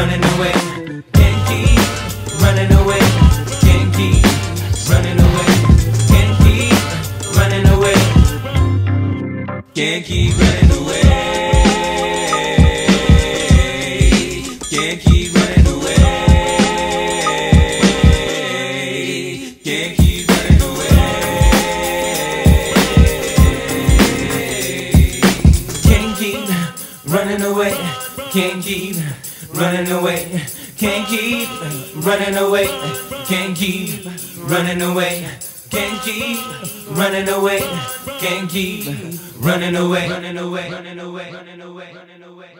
running away, can't keep running away, can't keep running away, can't keep running away, can't keep running away. Can't keep running away. Can't keep running away. Can't keep running away. Can't keep running away. Can't keep running away. Can't keep running away. Can't keep running away. Running away. Running away. Running away. Running away. Running away.